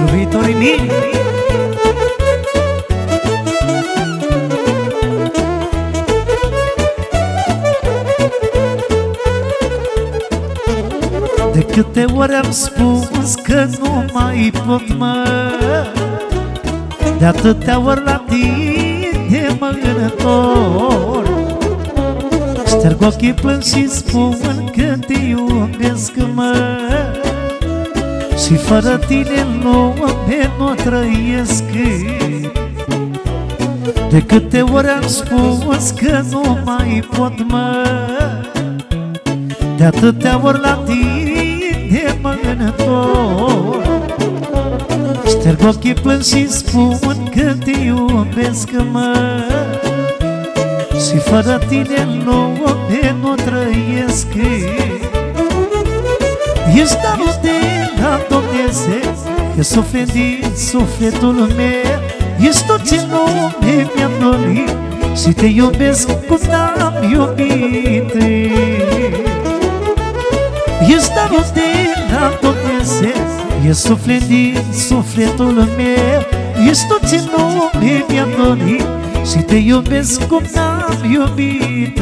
Pentru viitorii mii De câte ori am spus că nu mai pot mă De atâtea ori la tine mă întorc. Șterg ochii plâng și spun că te iubesc mă Și fără tine lume nu trăiesc. De câte ori am spus că nu mai pot mă De atâtea ori la tine mă întorc. Șterg ochii plâng și spun că te iubesc mă și fără tine lume nu trăiesc Ești darul de la Dumnezeu E suflet din sufletul meu. Ești tot ce lume mi-am dorit Și te iubesc cum n-am iubit Ești darul de la Dumnezeu E suflet din sufletul meu. Ești tot ce lume mi-am dorit și te iubesc cum n-am iubit